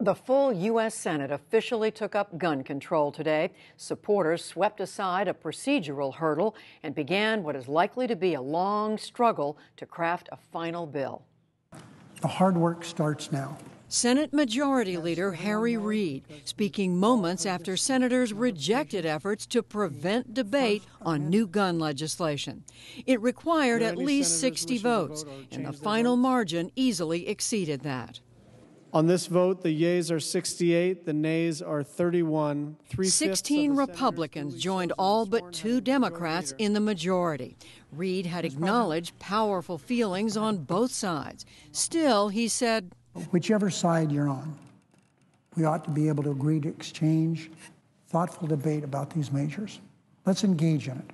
The full U.S. Senate officially took up gun control today. Supporters swept aside a procedural hurdle and began what is likely to be a long struggle to craft a final bill. The hard work starts now. Senate Majority Leader Harry Reid speaking moments after senators rejected efforts to prevent debate on new gun legislation. It required at least 60 votes, and the final margin easily exceeded that. On this vote, the yeas are 68, the nays are 31. 16 Republicans joined all but two Democrats in the majority. Reid had acknowledged powerful feelings on both sides. Still, he said, Whichever side you're on, we ought to be able to agree to exchange thoughtful debate about these measures. Let's engage in it.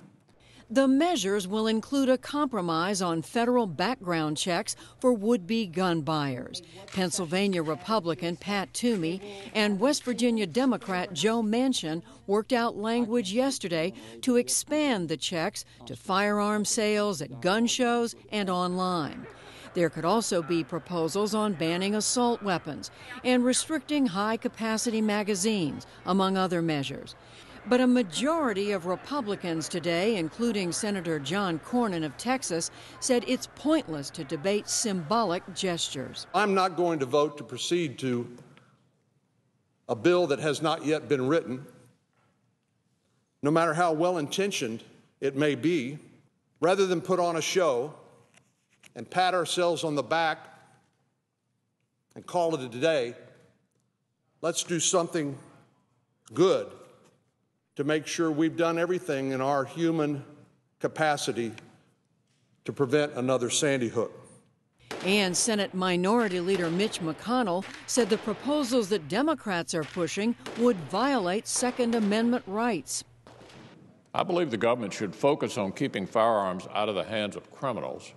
The measures will include a compromise on federal background checks for would be gun buyers. Pennsylvania Republican Pat Toomey and West Virginia Democrat Joe Manchin worked out language yesterday to expand the checks to firearm sales at gun shows and online. There could also be proposals on banning assault weapons and restricting high capacity magazines, among other measures. But a majority of Republicans today, including Senator John Cornyn of Texas, said it's pointless to debate symbolic gestures. I'm not going to vote to proceed to a bill that has not yet been written, no matter how well intentioned it may be, rather than put on a show and pat ourselves on the back and call it a day. Let's do something good to make sure we've done everything in our human capacity to prevent another Sandy Hook. And Senate Minority Leader Mitch McConnell said the proposals that Democrats are pushing would violate Second Amendment rights. I believe the government should focus on keeping firearms out of the hands of criminals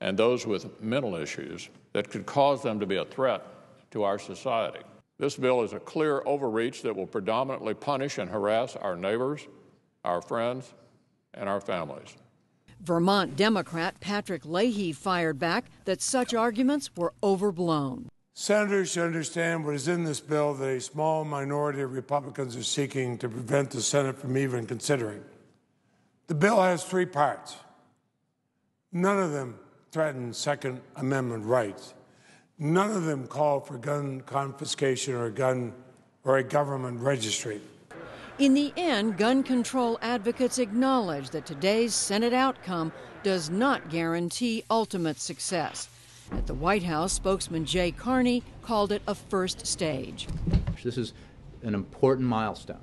and those with mental issues that could cause them to be a threat to our society. This bill is a clear overreach that will predominantly punish and harass our neighbors, our friends, and our families. Vermont Democrat Patrick Leahy fired back that such arguments were overblown. Senators should understand what is in this bill that a small minority of Republicans are seeking to prevent the Senate from even considering. The bill has three parts. None of them threaten Second Amendment rights. None of them call for gun confiscation or a gun or a government registry. In the end, gun control advocates acknowledge that today's Senate outcome does not guarantee ultimate success. At the White House, spokesman Jay Carney called it a first stage. This is an important milestone,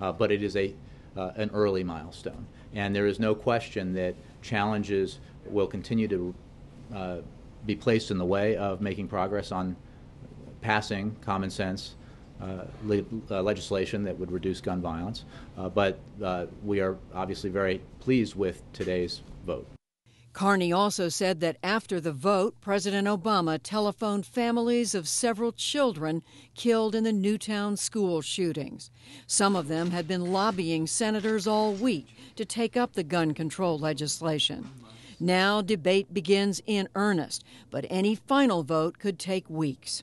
uh, but it is a uh, an early milestone, and there is no question that challenges will continue to uh, be placed in the way of making progress on passing common sense uh, le- uh, legislation that would reduce gun violence. Uh, but uh, we are obviously very pleased with today's vote. Carney also said that after the vote, President Obama telephoned families of several children killed in the Newtown school shootings. Some of them had been lobbying senators all week to take up the gun control legislation. Now debate begins in earnest, but any final vote could take weeks.